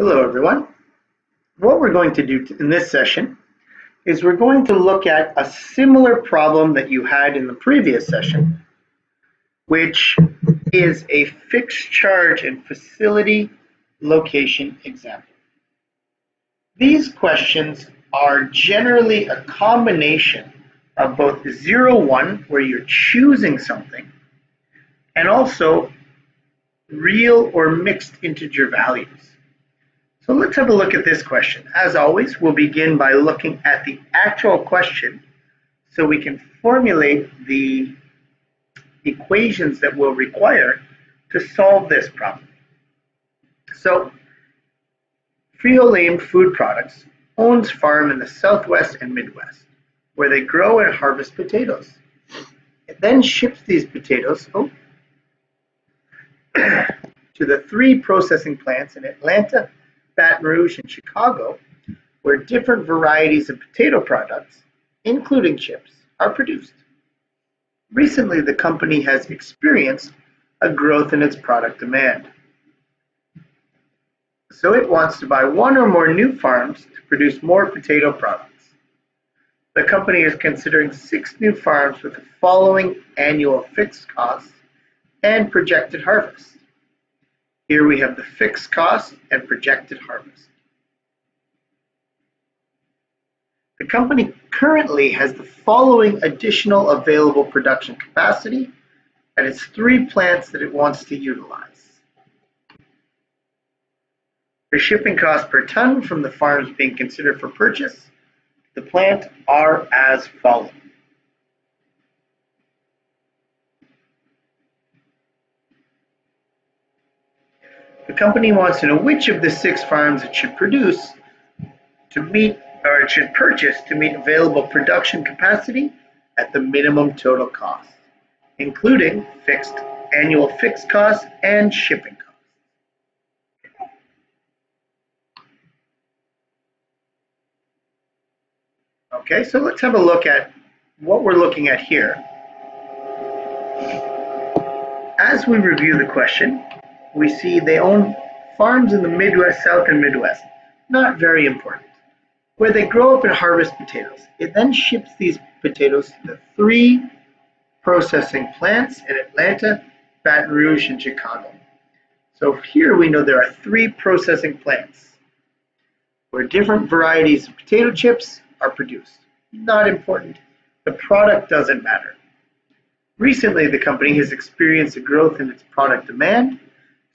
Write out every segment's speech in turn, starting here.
Hello everyone. What we're going to do in this session is we're going to look at a similar problem that you had in the previous session, which is a fixed charge and facility location example. These questions are generally a combination of both 0, 1, where you're choosing something, and also real or mixed integer values. So let's have a look at this question. As always, we'll begin by looking at the actual question so we can formulate the equations that we'll require to solve this problem. So, Frito-Lay Food Products owns farm in the Southwest and Midwest, where they grow and harvest potatoes. It then ships these potatoes oh, to the three processing plants in Atlanta, Baton Rouge, and Chicago, where different varieties of potato products, including chips, are produced. Recently, the company has experienced a growth in its product demand. So it wants to buy one or more new farms to produce more potato products. The company is considering six new farms with the following annual fixed costs and projected harvest. Here we have the fixed cost and projected harvest. The company currently has the following additional available production capacity at its three plants that it wants to utilize. The shipping cost per ton from the farms being considered for purchase, the plant are as follows. The company wants to know which of the six farms it should produce to meet or it should purchase to meet available production capacity at the minimum total cost, including fixed annual fixed costs and shipping costs. Okay, so let's have a look at what we're looking at here. As we review the question, we see they own farms in the Midwest, South and Midwest. Not very important. Where they grow up and harvest potatoes. It then ships these potatoes to the three processing plants in Atlanta, Baton Rouge, and Chicago. So here we know there are three processing plants where different varieties of potato chips are produced. Not important. The product doesn't matter. Recently, the company has experienced a growth in its product demand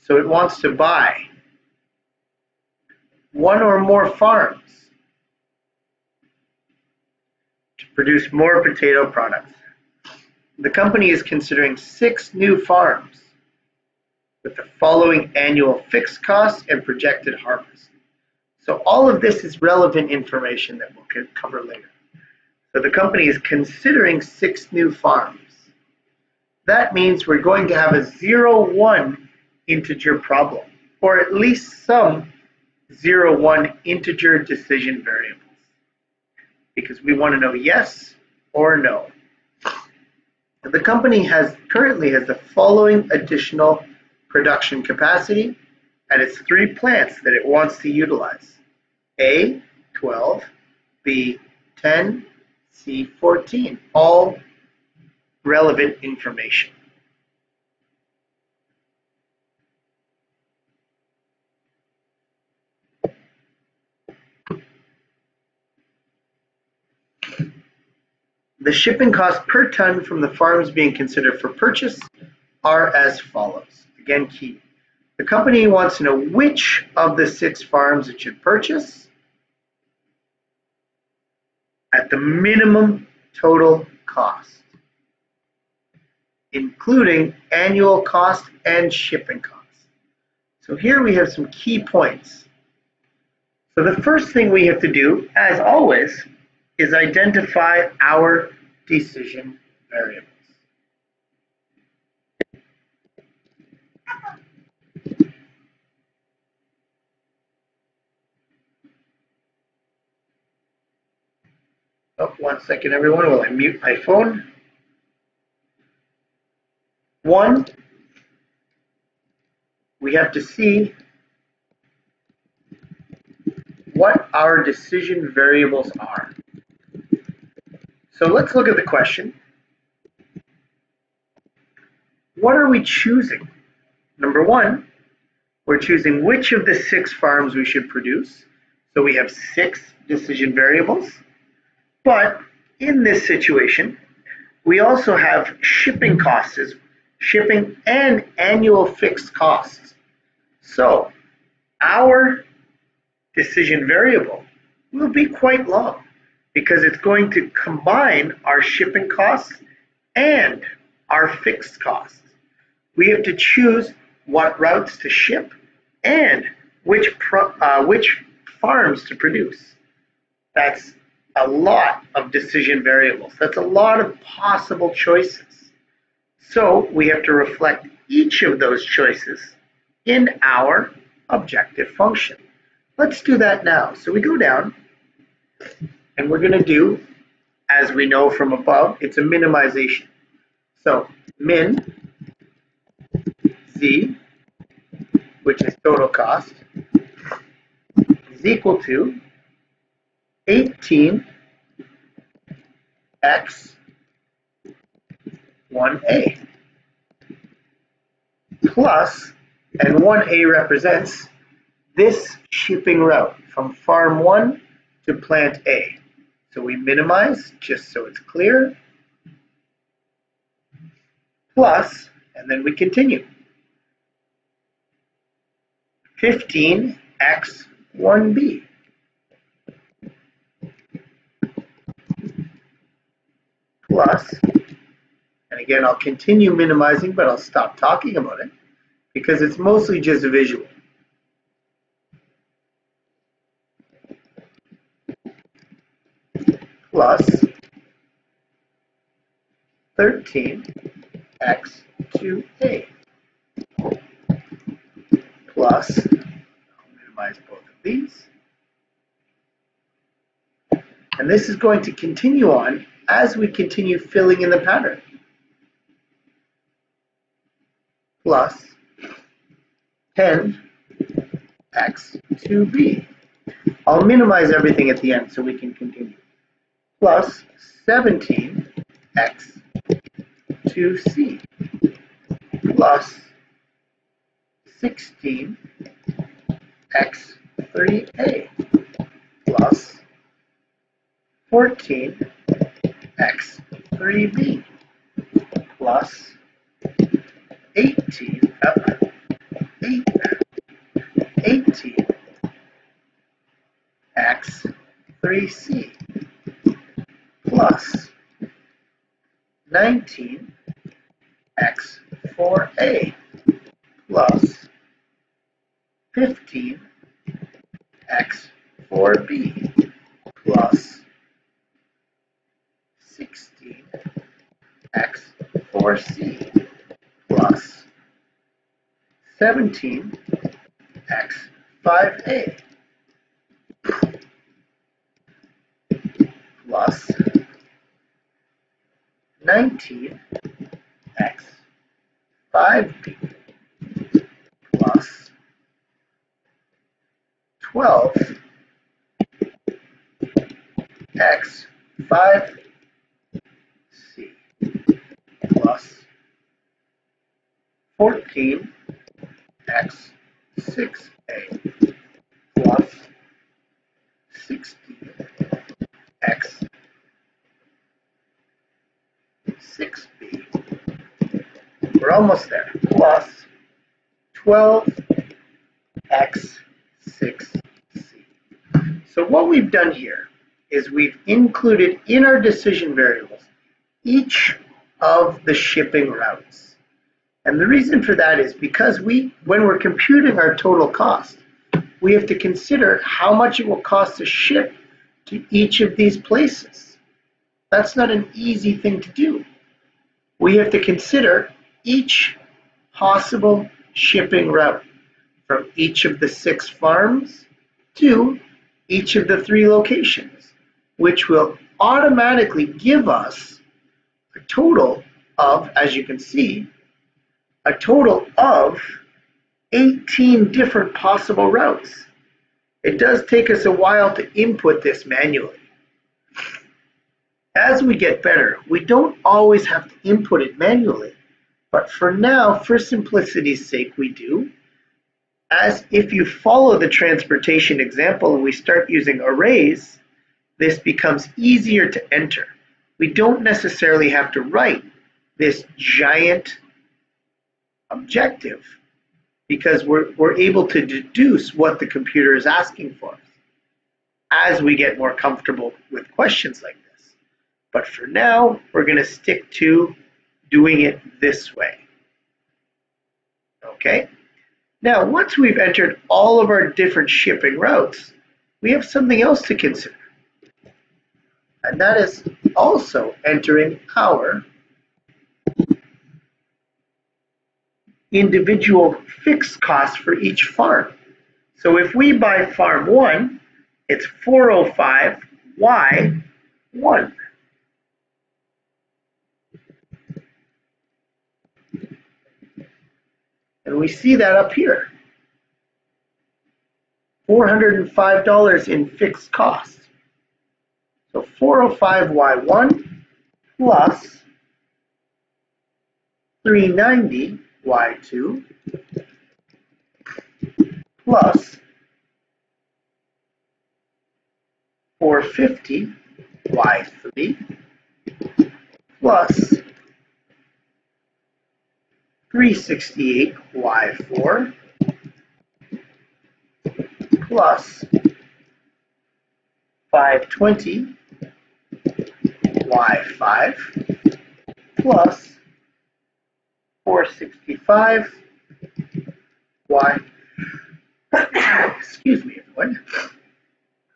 so it wants to buy one or more farms to produce more potato products. The company is considering six new farms with the following annual fixed costs and projected harvest. So all of this is relevant information that we'll cover later. So the company is considering six new farms. That means we're going to have a 0-1 integer problem, or at least some 0, 1 integer decision variables. Because we want to know yes or no. The company has currently has the following additional production capacity at its three plants that it wants to utilize. A, 12, B, 10, C, 14, all relevant information. The shipping costs per ton from the farms being considered for purchase are as follows. Again, key. The company wants to know which of the six farms it should purchase at the minimum total cost, including annual cost and shipping costs. So here we have some key points. So the first thing we have to do, as always, is identify our decision variables. Oh, one second, everyone, while I mute my phone. One, we have to see what our decision variables are. So let's look at the question. What are we choosing? Number one, we're choosing which of the six farms we should produce. So we have six decision variables. But in this situation, we also have shipping costs, shipping and annual fixed costs. So our decision variable will be quite long because it's going to combine our shipping costs and our fixed costs. We have to choose what routes to ship and which uh, which farms to produce. That's a lot of decision variables. That's a lot of possible choices. So we have to reflect each of those choices in our objective function. Let's do that now. So we go down and we're going to do, as we know from above, it's a minimization. So min z, which is total cost, is equal to 18 x 1a plus, and 1a represents this shipping route from farm 1 to plant A. So we minimize just so it's clear, plus, and then we continue. 15x1b. Plus, and again, I'll continue minimizing, but I'll stop talking about it because it's mostly just visual. Plus 13x2a plus, I'll minimize both of these, and this is going to continue on as we continue filling in the pattern. Plus 10x2b. I'll minimize everything at the end so we can continue plus 17 x 2c plus 16 x 3a plus 14 x 3b plus 18 uh, 8, 18 x 3c plus 19 x4a plus 15 x4b plus 16 x4c plus 17 x5a plus 19 x 5b plus 12 x 5c plus 14 x 6a plus 16 x 6b. We're almost there. Plus 12x6c. So what we've done here is we've included in our decision variables each of the shipping routes. And the reason for that is because we, when we're computing our total cost, we have to consider how much it will cost to ship to each of these places. That's not an easy thing to do we have to consider each possible shipping route from each of the six farms to each of the three locations, which will automatically give us a total of, as you can see, a total of 18 different possible routes. it does take us a while to input this manually. As we get better, we don't always have to input it manually, but for now, for simplicity's sake, we do. As if you follow the transportation example and we start using arrays, this becomes easier to enter. We don't necessarily have to write this giant objective because we're, we're able to deduce what the computer is asking for us as we get more comfortable with questions like this. But for now, we're going to stick to doing it this way. Okay? Now, once we've entered all of our different shipping routes, we have something else to consider. And that is also entering our individual fixed costs for each farm. So if we buy farm 1, it's 405Y1. And we see that up here. $405 in fixed costs. So 405Y1 plus 390 y2 plus 450 y3 plus 368 y4 plus 520 y5 plus 465 y excuse me everyone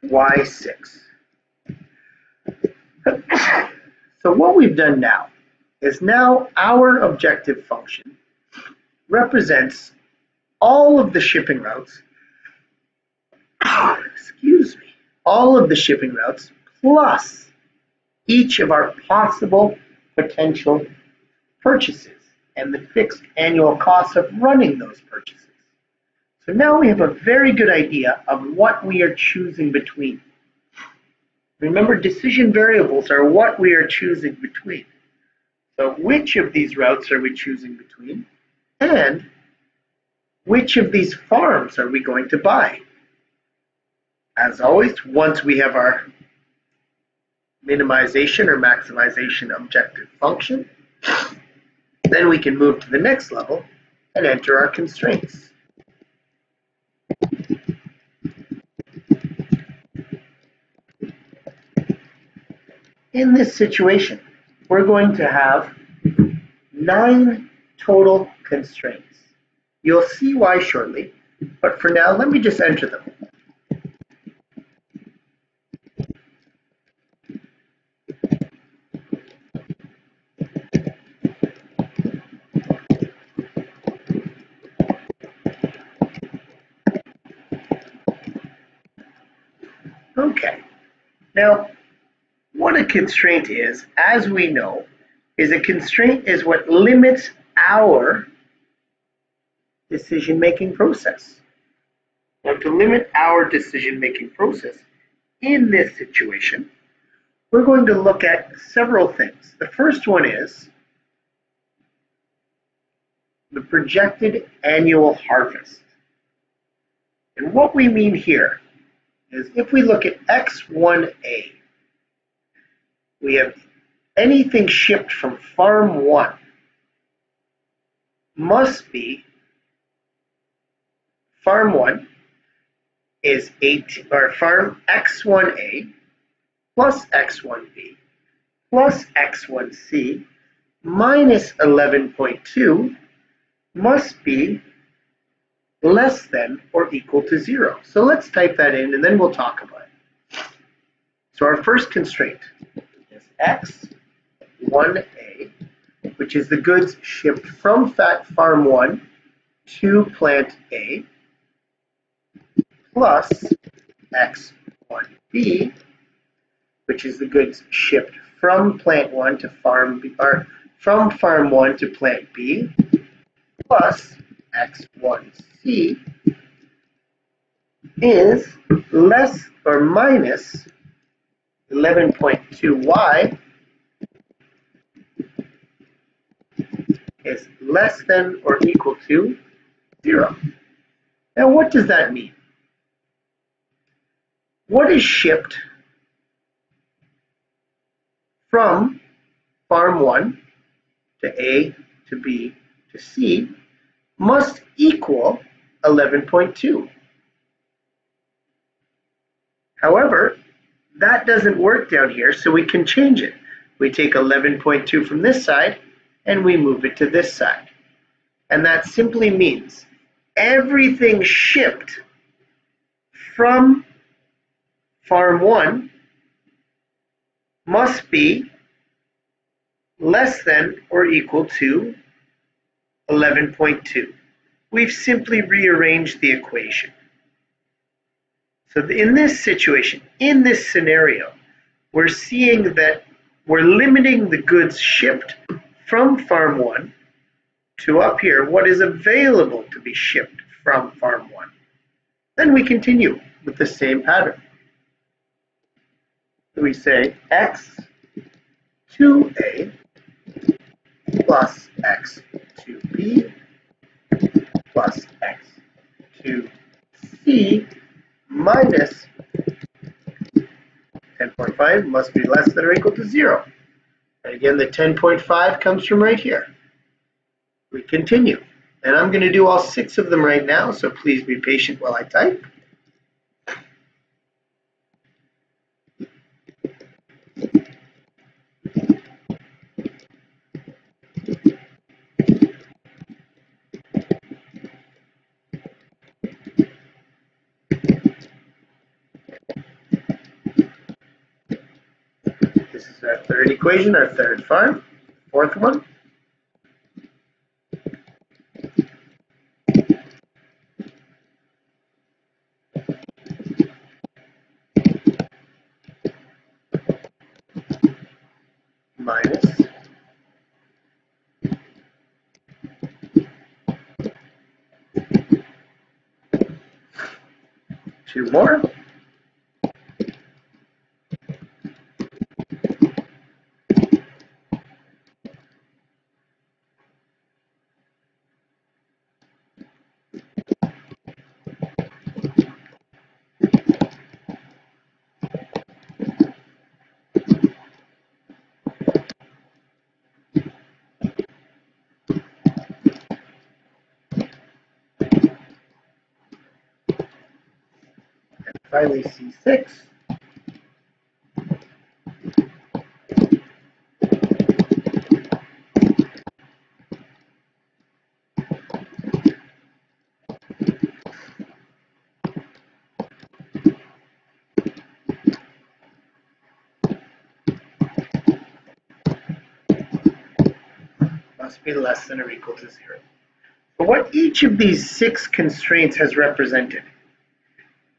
y6 so what we've done now is now our objective function represents all of the shipping routes excuse me all of the shipping routes plus each of our possible potential purchases and the fixed annual costs of running those purchases. So now we have a very good idea of what we are choosing between. Remember, decision variables are what we are choosing between. So which of these routes are we choosing between? And which of these farms are we going to buy? As always, once we have our minimization or maximization objective function, then we can move to the next level and enter our constraints. In this situation, we're going to have nine total constraints. You'll see why shortly, but for now, let me just enter them. Okay. Now, what a constraint is, as we know, is a constraint is what limits our decision-making process. Now, to limit our decision-making process in this situation, we're going to look at several things. The first one is the projected annual harvest. And what we mean here is if we look at X1A, we have anything shipped from farm 1 must be farm 1 is 8 or farm X1A plus X1B plus X1C minus 11.2 must be less than or equal to zero. So let's type that in and then we'll talk about it. So our first constraint is X1A, which is the goods shipped from Fat Farm 1 to Plant A, plus X1B, which is the goods shipped from Plant 1 to Farm B, or from Farm 1 to Plant B, plus X1C, is less or minus 11.2y is less than or equal to 0. Now what does that mean? What is shipped from farm 1 to A to B to C must equal 11.2. However, that doesn't work down here, so we can change it. We take 11.2 from this side and we move it to this side. And that simply means everything shipped from farm 1 must be less than or equal to 11.2. We've simply rearranged the equation. So in this situation, in this scenario, we're seeing that we're limiting the goods shipped from farm 1 to up here, what is available to be shipped from farm 1. Then we continue with the same pattern. We say x 2a plus x 2b plus x 2c minus 10.5 must be less than or equal to 0. And again, the 10.5 comes from right here. We continue. And I'm going to do all six of them right now, so please be patient while I type. This is our third equation, our third farm. Fourth one. minus two more. Finally C6. must be less than or equal to zero. But what each of these six constraints has represented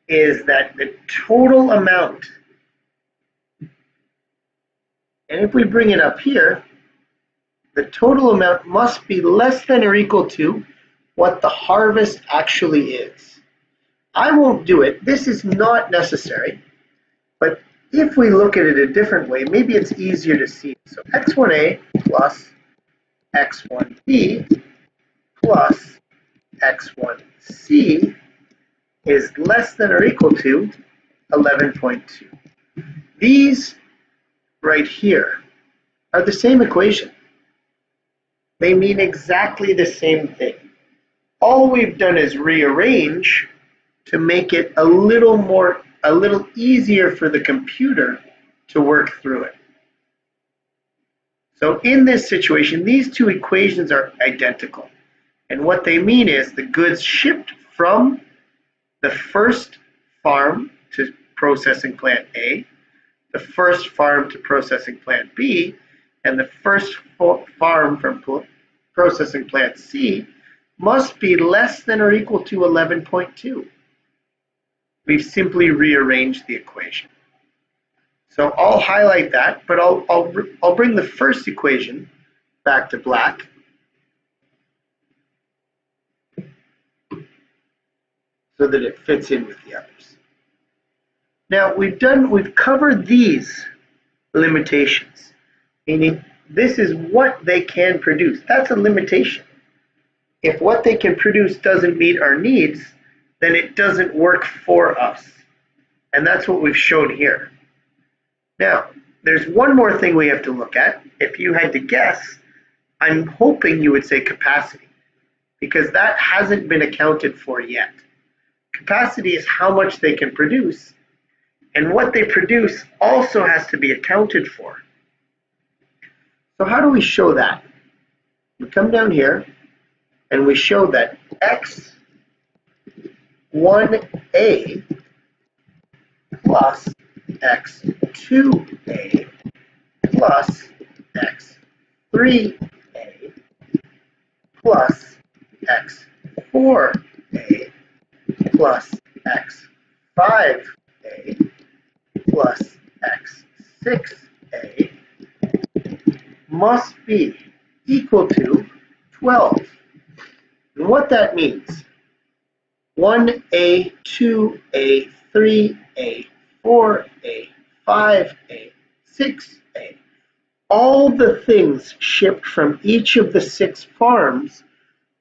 is that the total amount, and if we bring it up here, the total amount must be less than or equal to what the harvest actually is. I won't do it. This is not necessary. But if we look at it a different way, maybe it's easier to see. So x1a plus x1b plus x1c is less than or equal to 11.2. These right here are the same equation. They mean exactly the same thing. All we've done is rearrange to make it a little more, a little easier for the computer to work through it. So in this situation, these two equations are identical. And what they mean is the goods shipped from the first farm to processing plant A, the first farm to processing plant B, and the first farm from processing plant C must be less than or equal to 11.2. We've simply rearranged the equation. So I'll highlight that, but I'll, I'll, I'll bring the first equation back to black so that it fits in with the others. Now we've done, we've covered these limitations, meaning this is what they can produce. That's a limitation. If what they can produce doesn't meet our needs, then it doesn't work for us. And that's what we've shown here. Now, there's one more thing we have to look at. If you had to guess, I'm hoping you would say capacity, because that hasn't been accounted for yet. Capacity is how much they can produce, and what they produce also has to be accounted for. So how do we show that? We come down here, and we show that x 1a plus x2a plus x3a plus x4a plus x5a plus x6a must be equal to 12. And what that means, 1a, 2a, 3a, 4a, 5a, 6a, all the things shipped from each of the six farms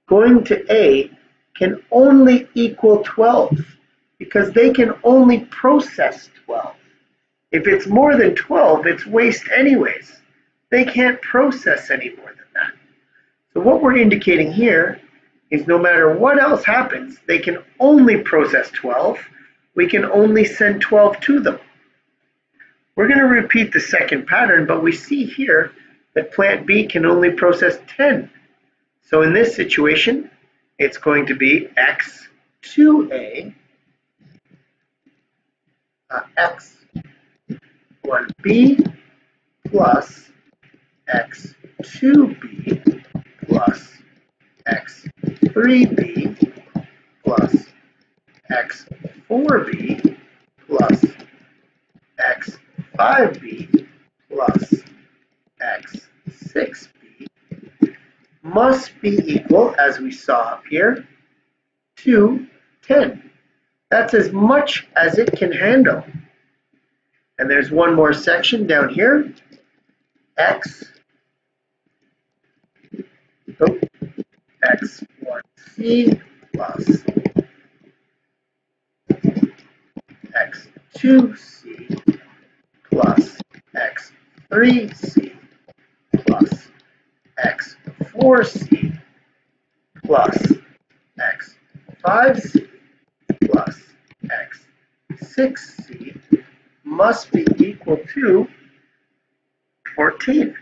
going to A can only equal 12 because they can only process 12. If it's more than 12, it's waste anyways. They can't process any more than that. So what we're indicating here is no matter what else happens, they can only process 12. We can only send 12 to them. We're going to repeat the second pattern, but we see here that plant B can only process 10. So in this situation, it's going to be x2a uh, x1b plus x2b plus x3b plus x4b plus x 5b plus x6b must be equal, as we saw up here, to 10. That's as much as it can handle. And there's one more section down here. X, oh, X1C plus X2C plus x3c plus x4c plus x5c plus x6c must be equal to 14.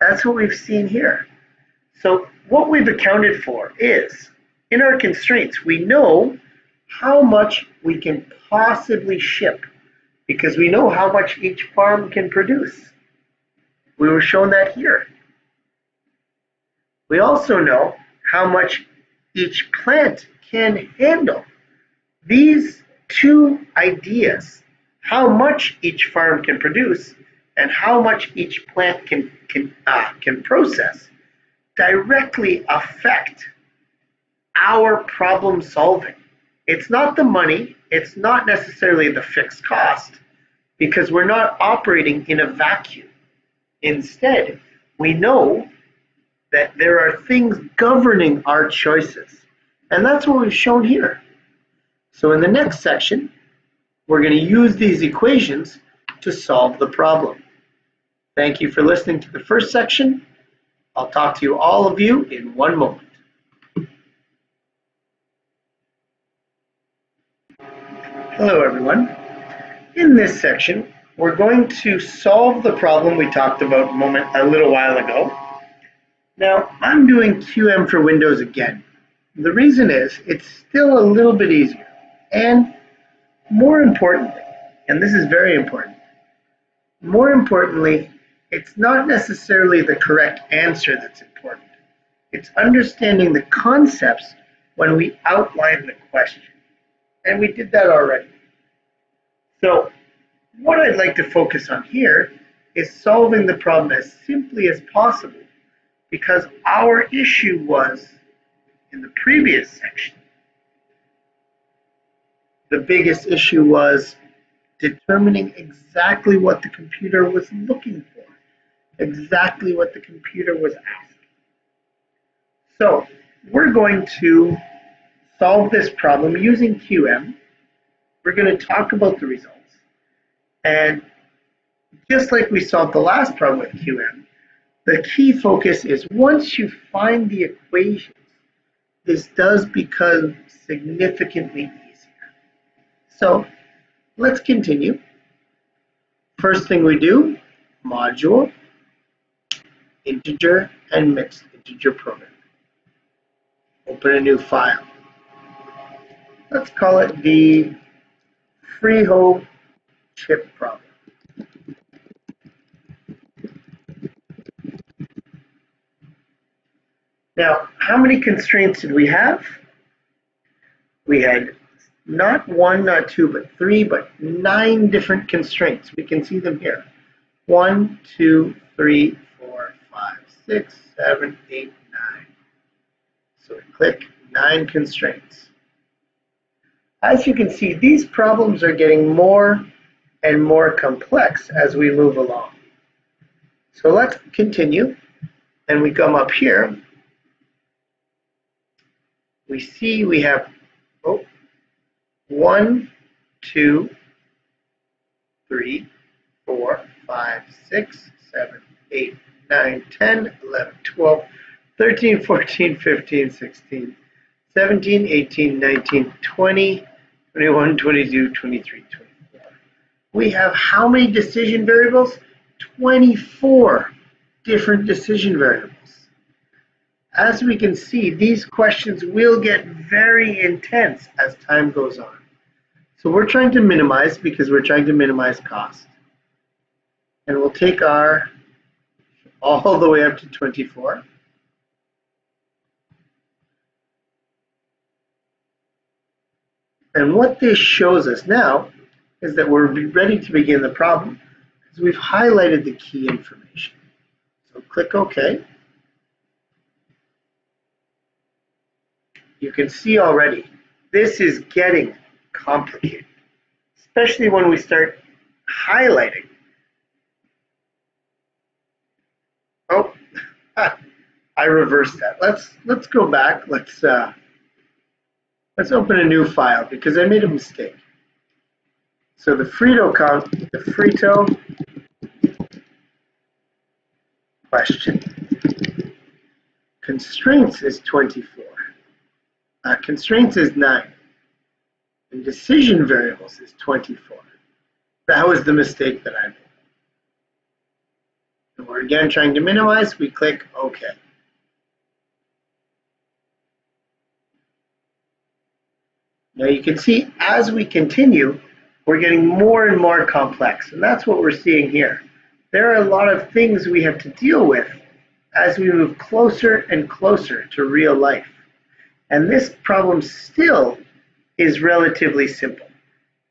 That's what we've seen here. So what we've accounted for is, in our constraints, we know how much we can possibly ship because we know how much each farm can produce. We were shown that here. We also know how much each plant can handle. These two ideas, how much each farm can produce and how much each plant can, can, uh, can process, directly affect our problem solving. It's not the money, it's not necessarily the fixed cost because we're not operating in a vacuum. Instead, we know that there are things governing our choices. And that's what we've shown here. So in the next section, we're going to use these equations to solve the problem. Thank you for listening to the first section. I'll talk to you all of you in one moment. Hello everyone. In this section, we're going to solve the problem we talked about a moment a little while ago. Now, I'm doing QM for Windows again. The reason is it's still a little bit easier. And more importantly, and this is very important, more importantly, it's not necessarily the correct answer that's important. It's understanding the concepts when we outline the question. And we did that already. So what I'd like to focus on here is solving the problem as simply as possible because our issue was in the previous section the biggest issue was determining exactly what the computer was looking for, exactly what the computer was asking. So we're going to solve this problem using QM. We're going to talk about the results. And just like we solved the last problem with QM, the key focus is once you find the equations, this does become significantly easier. So let's continue. First thing we do, module, integer, and mixed integer program. Open a new file. Let's call it the Frito chip problem. Now, how many constraints did we have? We had not one, not two, but three, but nine different constraints. We can see them here. One, two, three, four, five, six, seven, eight, nine. So we click nine constraints. As you can see, these problems are getting more and more complex as we move along. So let's continue and we come up here we see we have oh, one, two, three, four, five, six, seven, eight, nine, 10, 11, 12, 13, 14, 15, 16, 17, 18, 19, 20, 21, 22, 23, 24. We have how many decision variables? 24 different decision variables as we can see, these questions will get very intense as time goes on. So we're trying to minimize because we're trying to minimize cost. And we'll take our all the way up to 24. And what this shows us now is that we're ready to begin the problem because we've highlighted the key information. So click OK. You can see already this is getting complicated, especially when we start highlighting. Oh, I reversed that. Let's let's go back. Let's uh, let's open a new file because I made a mistake. So the Frito the Frito question constraints is 24. Uh, constraints is 9. And decision variables is 24. That was the mistake that I made. And we're again trying to minimize. We click OK. Now you can see as we continue, we're getting more and more complex. And that's what we're seeing here. There are a lot of things we have to deal with as we move closer and closer to real life. And this problem still is relatively simple.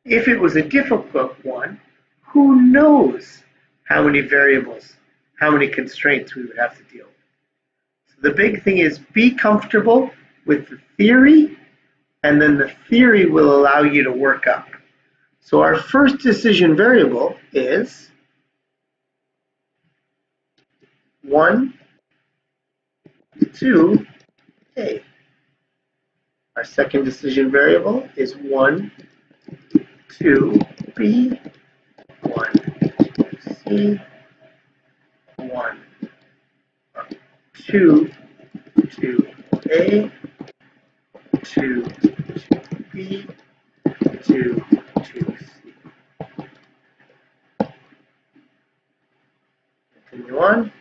If it was a difficult one, who knows how many variables, how many constraints we would have to deal with. So the big thing is be comfortable with the theory, and then the theory will allow you to work up. So our first decision variable is 1, 2, a. Our second decision variable is 1, 2, B, 1, 2, C, 1, 2, 2, A, 2, 2, B, 2, 2, C. Continue on.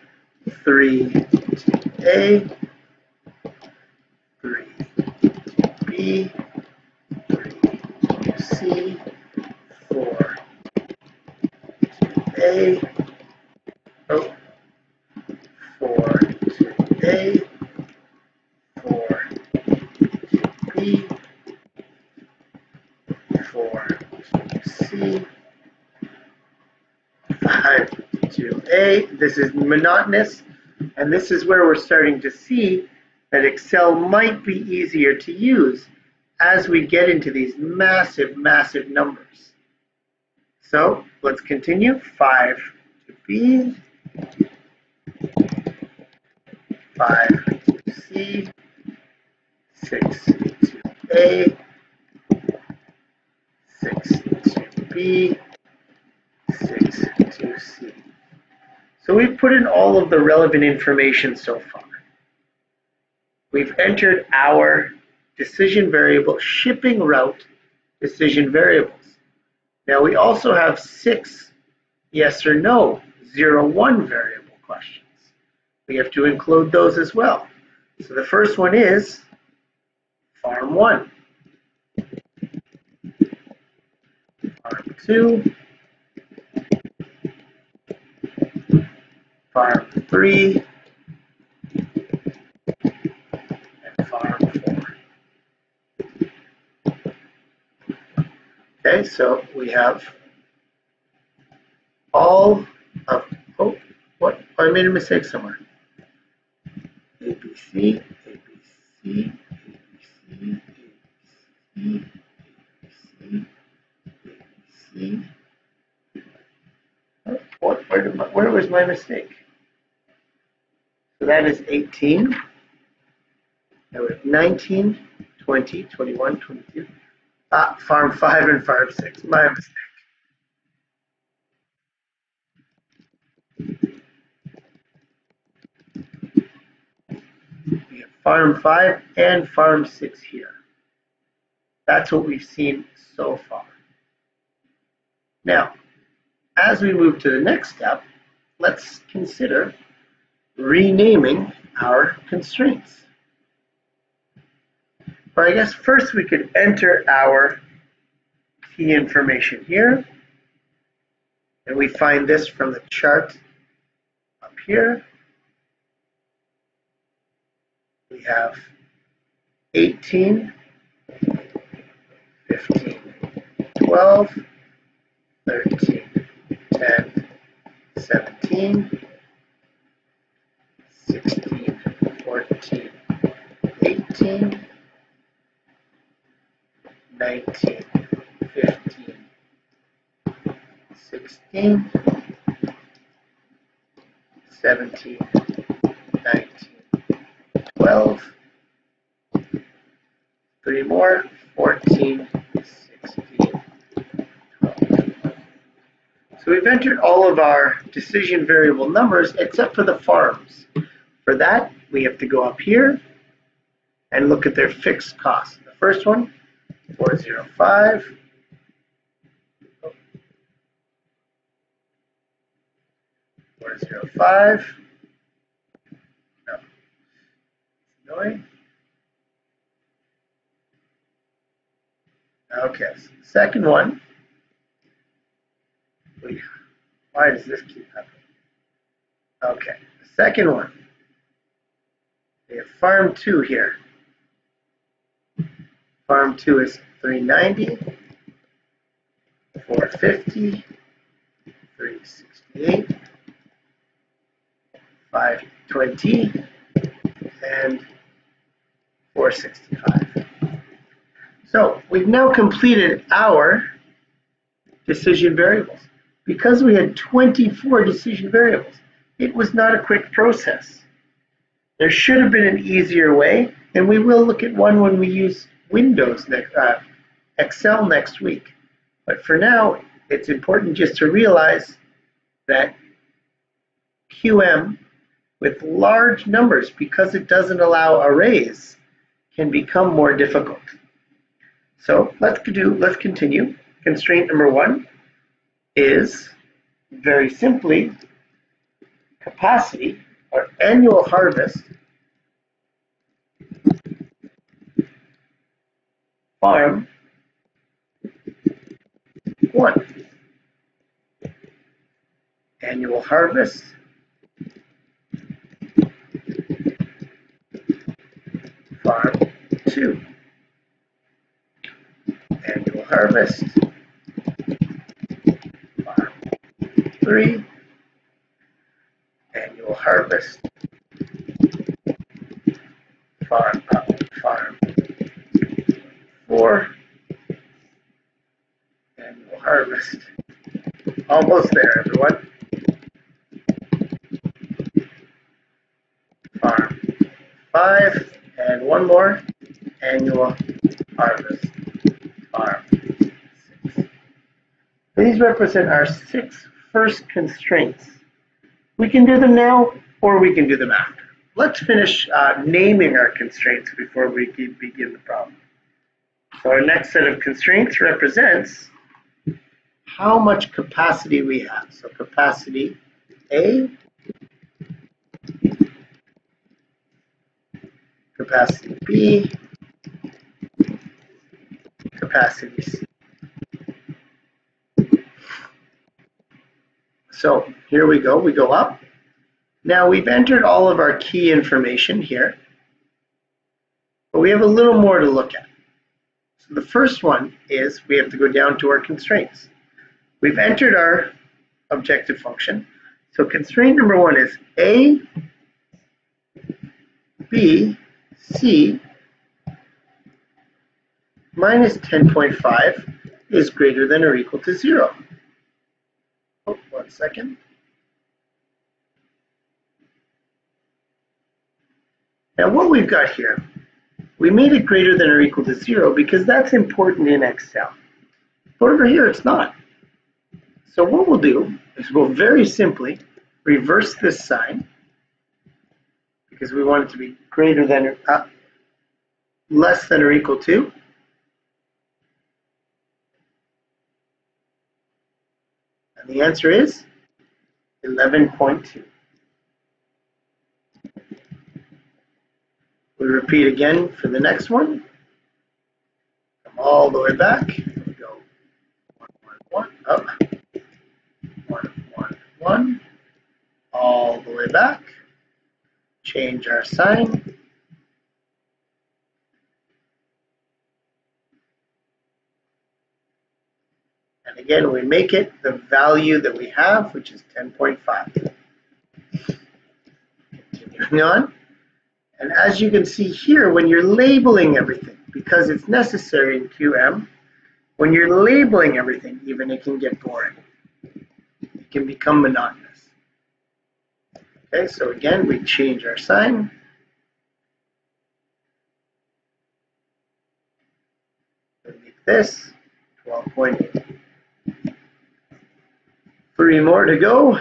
3, 2A, C, four, A, oh, four, A, four, B, four, C, five, two, A. This is monotonous, and this is where we're starting to see that Excel might be easier to use as we get into these massive, massive numbers. So let's continue. 5 to B, 5 to C, 6 to A, 6 to B, 6 to C. So we've put in all of the relevant information so far. We've entered our decision variable shipping route decision variables. Now we also have six yes or no, zero, one variable questions. We have to include those as well. So the first one is farm one. Farm two. Farm three. Okay, so we have all of, oh, what, I made a mistake somewhere. ABC, ABC, ABC, ABC, ABC, ABC. What, where, did my, where was my mistake? So that is 18. Now we have 19, 20, 21, 22. Ah, farm 5 and farm 6. My mistake. We have farm 5 and farm 6 here. That's what we've seen so far. Now, as we move to the next step, let's consider renaming our constraints. Or I guess first we could enter our key information here. And we find this from the chart up here. We have 18, 15, 12, 13, 10, 17, 16, 14, 18, 19, 15, 16, 17, 19, 12, three more, 14, 16, 12. So we've entered all of our decision variable numbers except for the farms. For that, we have to go up here and look at their fixed costs. The first one, 405. Four zero five. No. Annoying. Okay, so second one. Why does this keep happening? Okay, second one. We have farm two here. Farm 2 is 390, 450, 368, 520, and 465. So we've now completed our decision variables. Because we had 24 decision variables, it was not a quick process. There should have been an easier way, and we will look at one when we use Windows, next, uh, Excel next week. But for now, it's important just to realize that QM with large numbers, because it doesn't allow arrays, can become more difficult. So let's do, let's continue. Constraint number one is very simply capacity or annual harvest farm one. Annual harvest. Farm two. Annual harvest. Farm three. Annual harvest. Farm up. Farm four. Annual harvest. Almost there, everyone. Farm five, and one more. Annual harvest. Farm six. These represent our six first constraints. We can do them now, or we can do them after. Let's finish uh, naming our constraints before we begin the problem. So our next set of constraints represents how much capacity we have. So capacity A, capacity B, capacity C. So here we go, we go up. Now we've entered all of our key information here, but we have a little more to look at. So the first one is we have to go down to our constraints. We've entered our objective function. So constraint number one is A, B, C minus 10.5 is greater than or equal to 0. Oh, one second. Now what we've got here, we made it greater than or equal to 0 because that's important in Excel. But over here it's not. So what we'll do is we'll very simply reverse this sign because we want it to be greater than uh, less than or equal to And the answer is 11.2. We repeat again for the next one. Come all the way back. We go one, one, one, up, one, one, one, all the way back. Change our sign. And again, we make it the value that we have, which is 10.5. Continuing on. And as you can see here, when you're labeling everything, because it's necessary in QM, when you're labeling everything, even it can get boring. It can become monotonous. Okay, so again, we change our sign. We make this 12.8. Three more to go.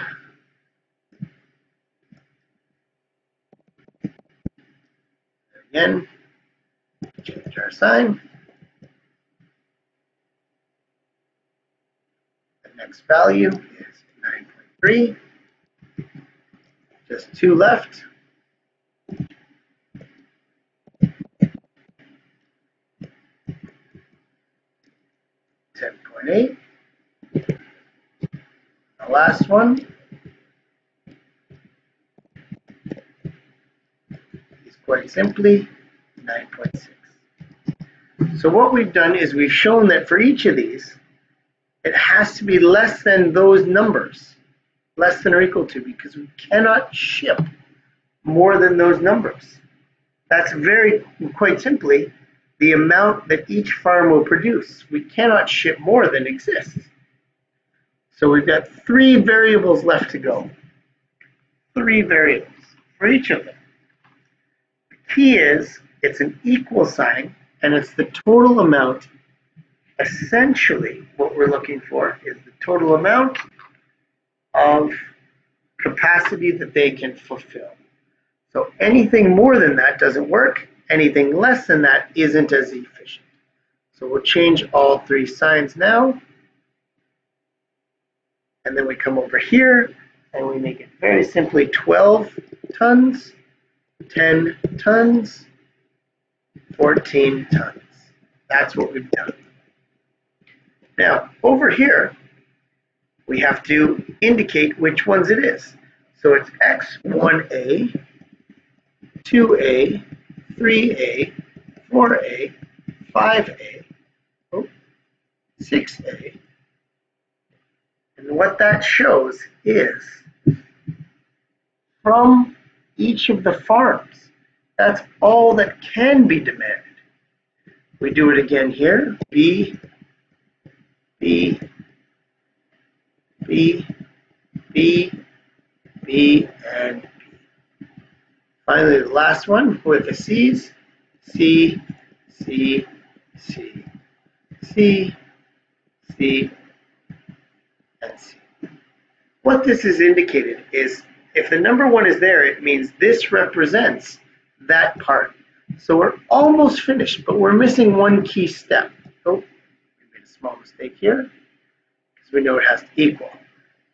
Again, change our sign. The next value is 9.3. Just two left. Ten point eight The last one is quite simply 9.6. So what we've done is we've shown that for each of these, it has to be less than those numbers, less than or equal to, because we cannot ship more than those numbers. That's very, quite simply, the amount that each farm will produce. We cannot ship more than exists. So we've got three variables left to go. Three variables for each of them. The key is it's an equal sign and it's the total amount. Essentially, what we're looking for is the total amount of capacity that they can fulfill. So anything more than that doesn't work. Anything less than that isn't as efficient. So we'll change all three signs now. And then we come over here and we make it very simply 12 tons, 10 tons, 14 tons. That's what we've done. Now, over here, we have to indicate which ones it is. So it's X1A, 2A, 3A, 4A, 5A, oh, 6A, and what that shows is from each of the farms, that's all that can be demanded. We do it again here. B, B, B, B, B, and B. Finally, the last one with the C's. C, C, C, C, C, and C. What this is indicated is if the number one is there, it means this represents that part. So we're almost finished, but we're missing one key step. Oh, we made a small mistake here we know it has to equal.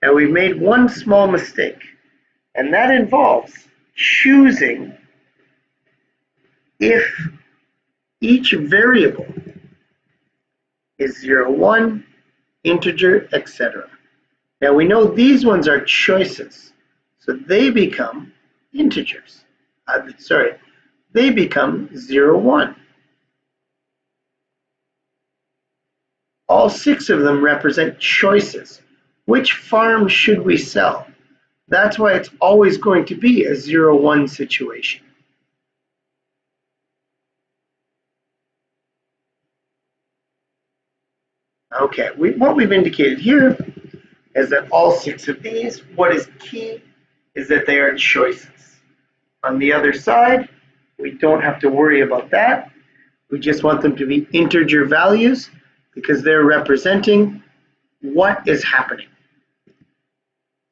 Now we've made one small mistake, and that involves choosing if each variable is 0, 1, integer, etc. Now we know these ones are choices, so they become integers. Uh, sorry, they become 0, 1. All six of them represent choices. Which farm should we sell? That's why it's always going to be a 0, 1 situation. Okay, we, what we've indicated here is that all six of these, what is key is that they are choices. On the other side, we don't have to worry about that. We just want them to be integer values because they're representing what is happening.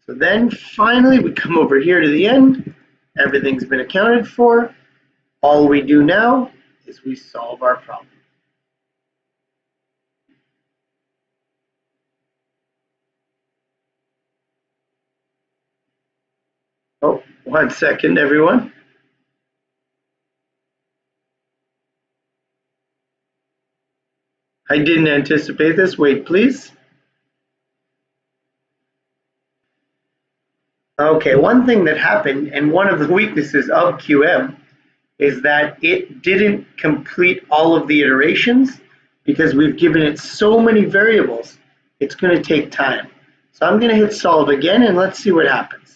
So then finally we come over here to the end. Everything's been accounted for. All we do now is we solve our problem. Oh, one second, everyone. I didn't anticipate this. Wait, please. Okay, one thing that happened, and one of the weaknesses of QM, is that it didn't complete all of the iterations because we've given it so many variables, it's going to take time. So I'm going to hit solve again, and let's see what happens.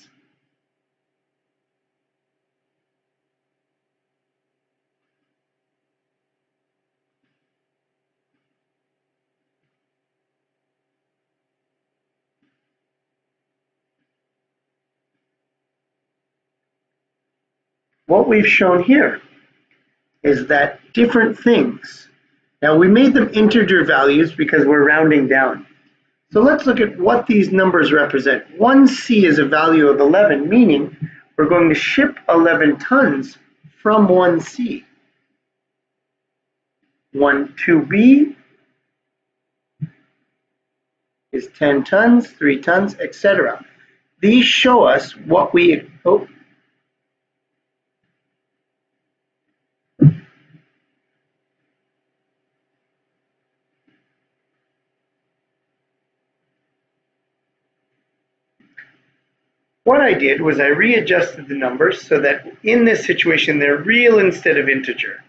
What we've shown here is that different things, now we made them integer values because we're rounding down. So let's look at what these numbers represent. 1C is a value of 11, meaning we're going to ship 11 tons from 1C. 1 2B is 10 tons, 3 tons, etc. These show us what we, oh, What I did was I readjusted the numbers so that in this situation they're real instead of integer.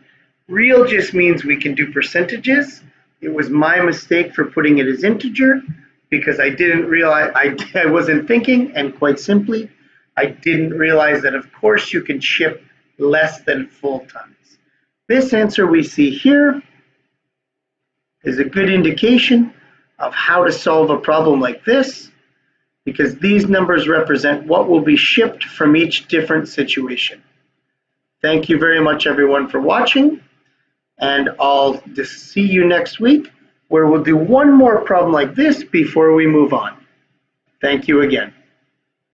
Real just means we can do percentages. It was my mistake for putting it as integer because I didn't realize, I, I wasn't thinking and quite simply, I didn't realize that of course you can ship less than full tons. This answer we see here is a good indication of how to solve a problem like this because these numbers represent what will be shipped from each different situation. Thank you very much everyone for watching and I'll see you next week where we'll do one more problem like this before we move on. Thank you again.